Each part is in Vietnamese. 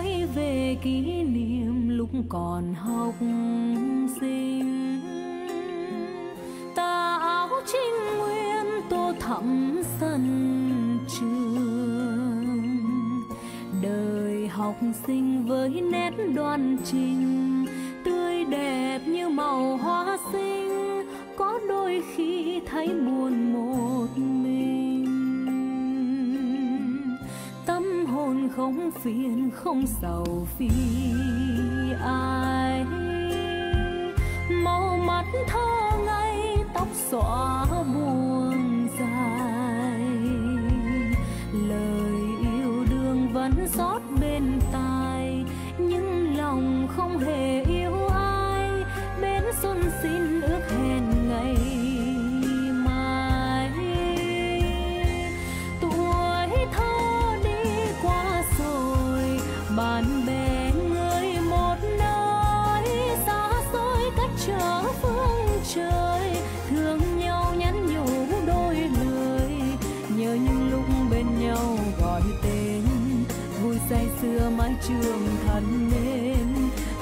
quay về kỷ niệm lúc còn học sinh. Tà áo trinh nguyên tô thắm sân trường. Đời học sinh với nét đoan trình, tươi đẹp như màu hoa sinh. Có đôi khi thấy buồn một mình. Không phiền, không sầu vì ai. Màu mắt thơ ngây, tóc xõa buông dài. Lời yêu đương vẫn rót bên tai, nhưng lòng không hề yêu ai. Bên xuân xin trường thành nên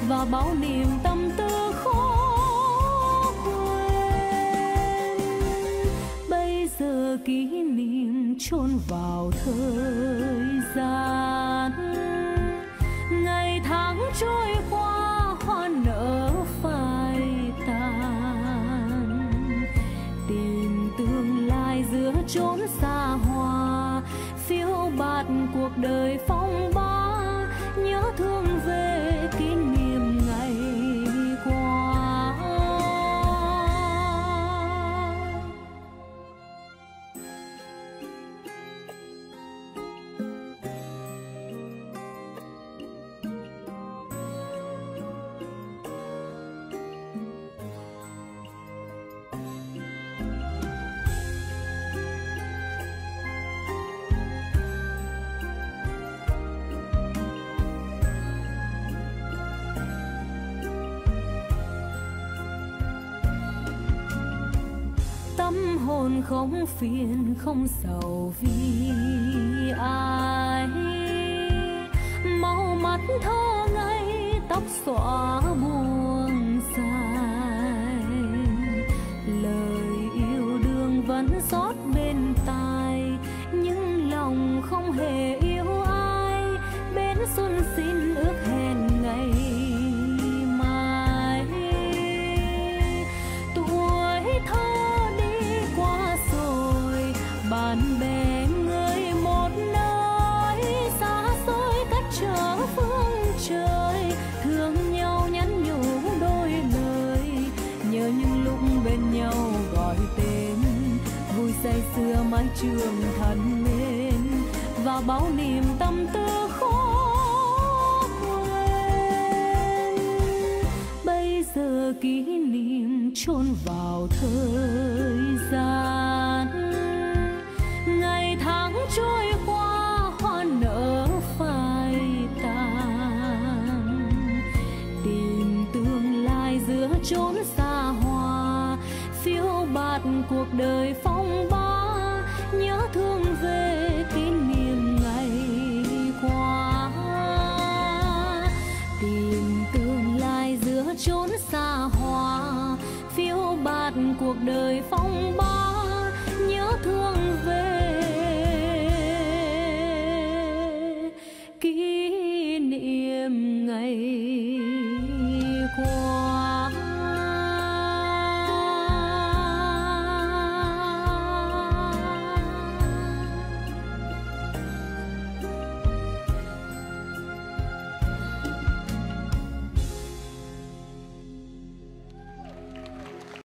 và bao niềm tâm tư khó quên. Bây giờ kỷ niệm chôn vào thời gian, ngày tháng trôi qua, hoa nở phai tàn. Tìm tương lai giữa chốn xa hoa, phiêu bạt cuộc đời phong hôn hồn không phiền, không sầu vì ai. Màu mắt thơ ngây, tóc xõa buồn dài. Lời yêu đương vẫn rót bên tai, nhưng lòng không hề yêu ai. Bên xuân xin say xưa mái trường thần lên và bao niềm tâm tư khó quên. Bây giờ kỷ niệm chôn vào thời gian, ngày tháng trôi mặt cuộc đời phong ba. Nhớ thương về kỷ niệm ngày qua. Tìm tương lai giữa chốn xa hoa. Phiêu bạt cuộc đời phong ba.